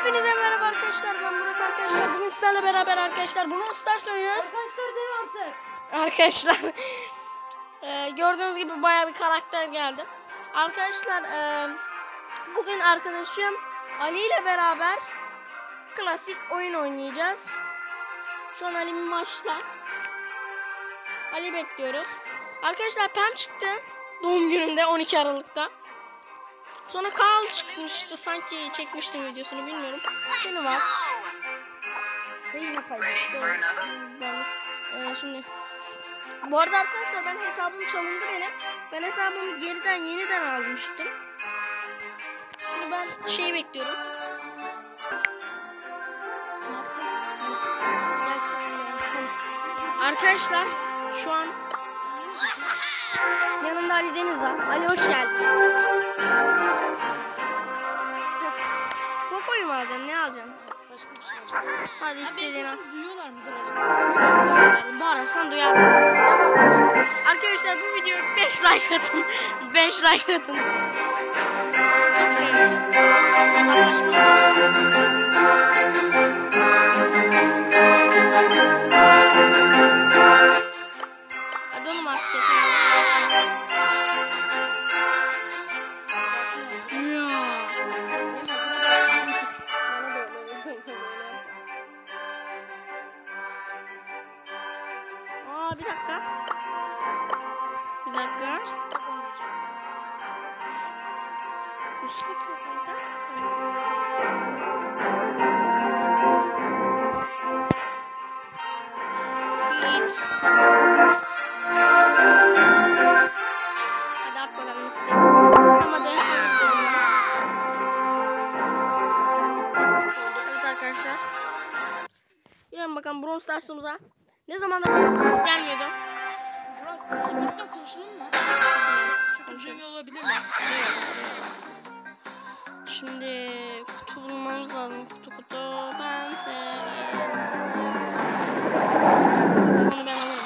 Hepinize merhaba arkadaşlar. Ben Burak arkadaşlar. Bugün sizlerle beraber arkadaşlar bunu oynuyoruz. Arkadaşlar değil artık. Arkadaşlar e, gördüğünüz gibi baya bir karakter geldi. Arkadaşlar e, bugün arkadaşım Ali ile beraber klasik oyun oynayacağız. Şu an Ali maçta. Ali bekliyoruz. Arkadaşlar Pem çıktı. Doğum gününde 12 Aralık'ta. Sonra Carl çıkmıştı. Sanki çekmiştim videosunu bilmiyorum. Benim var. Ve yine kaybettim. Ben, e, şimdi bu arada arkadaşlar ben hesabım çalındı benim. Ben hesabımı geriden yeniden almıştım. Şimdi ben şeyi bekliyorum. Arkadaşlar şu an yanımda Ali Deniz var. Ali hoş geldin. Alacaksın? Ne alacaksın? Başka bir şey olacak. Hadi istediğin al. duyuyorlar mıdır acaba? Bağırırsan duyar. Arkadaşlar bu videoya 5 like atın. 5 like atın. Çok sevineceğiz. Hesaplaşma. Hadi oğlum artık yapalım. Bir dakika. Bir dakika. Üstlük mü kanka? Hiç. Hadi at bakalım işte. Ama ben Evet arkadaşlar. Gelin bakalım Brawl Stars'ımıza. Ne zamandır gelmiyordu. Burak, Discord'da konuşalım mı? Çok önemli olabilir mi? Şimdi kutu bulmamız lazım. Kutu kutu. Ben severim. Bunu ben alırım.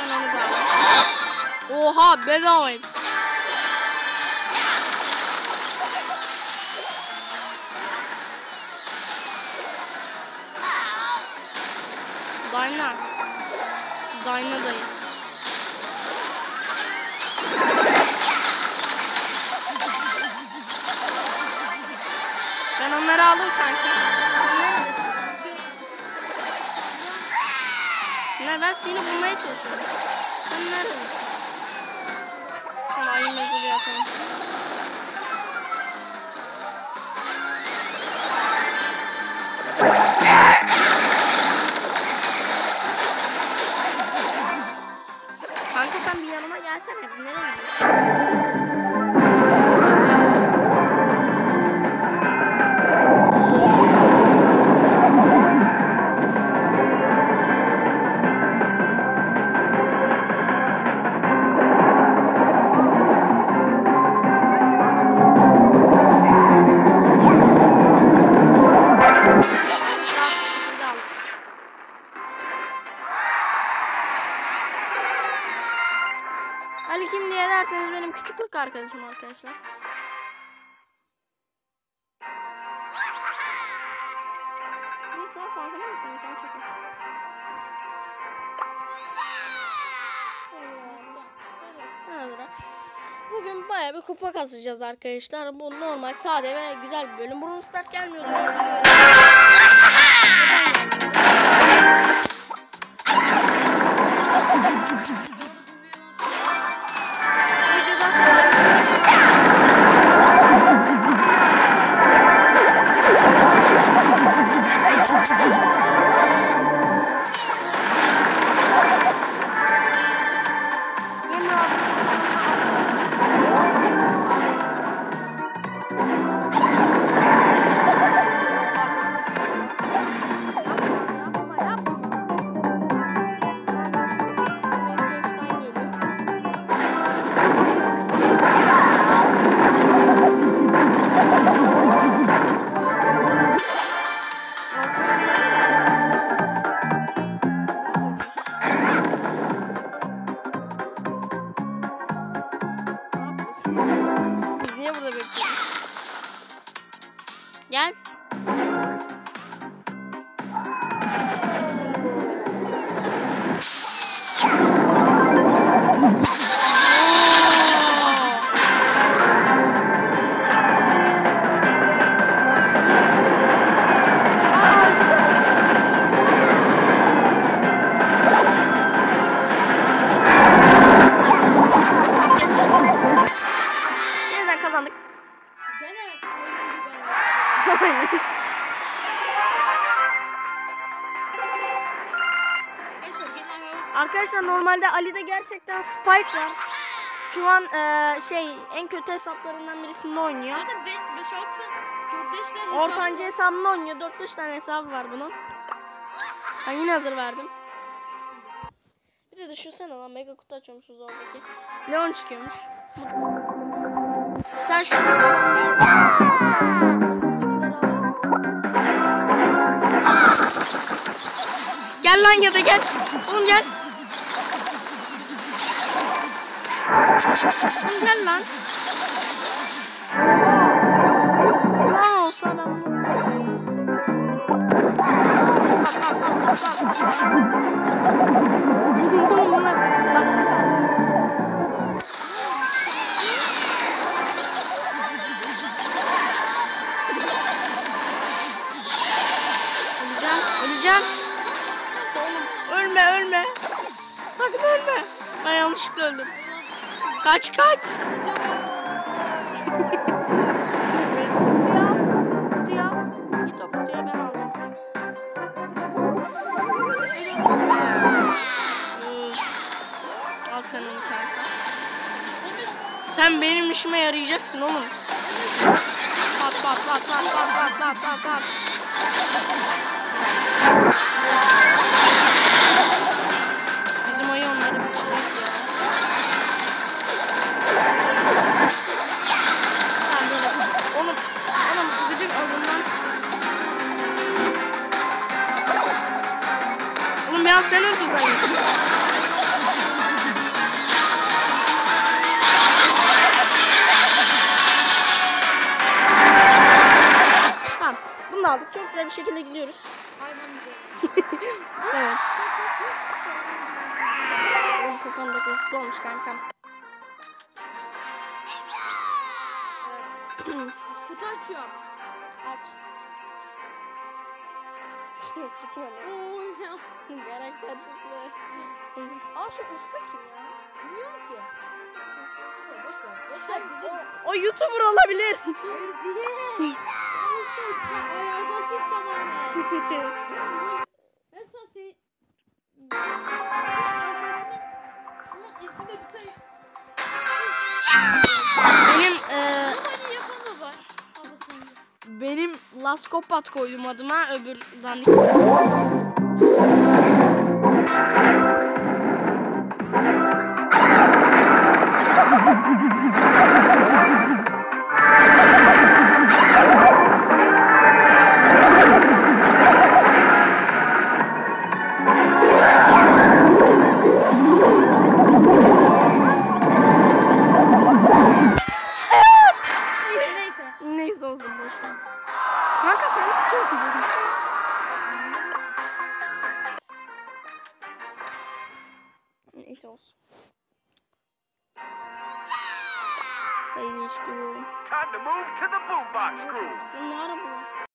Ben onu da alırım. Oha bedava hepsi. Dayna. Dayna dayı. Ben onları aldım kanka. Neredesin? Ne ben seni bulmaya çalışıyorum. Sen neredesin? Tamam ayın mezarı atalım. Ali kim diye derseniz benim küçüklük arkadaşım arkadaşlar. Bunu şu an farkında mısınız? Gerçekten. Bugün baya bir kupa kasacağız arkadaşlar. Bu normal, sade ve güzel bir bölüm. Brawl Stars gelmiyordu. Arkadaşlar normalde Ali'de gerçekten Spike var. Şu an eee, şey en kötü hesaplarından birisinde oynuyor. Zaten 5 6 4 5 tane Ortancı hesabında oynuyor. 4-5 tane hesabı var bunun. Ben yine hazır verdim. Bir de düşünsene lan mega kutu açıyormuşuz oradaki. Leon çıkıyormuş. Sen şu... Gel lan ya da gel. Oğlum gel. Oğlum gel lan. Lan olsa ben bunu... Bunlar... Bak. Öleceğim, öleceğim. Oğlum ölme, ölme. Sakın ölme. Ben yanlışlıkla öldüm. Kaç, kaç. Al onu kanka. Sen benim işime yarayacaksın oğlum. Pat pat pat pat pat pat pat pat pat. Ya sen öldün ayı. Tamam. Bunu da aldık. Çok güzel bir şekilde gidiyoruz. Hayvan gibi. Evet. Kafam da gözlüklü olmuş kankam. Kutu açıyorum. Aç çıkıyor çıkıyor ne? Oy. Karakter çıkıyor. Aa şu usta kim ya? Bilmiyorum ki. Boş. Bizim... O, YouTuber olabilir. Benim e, benim Laskopat koydum adıma öbür Kanka sen bir şey. Neyse olsun. Time to move to the boombox bu?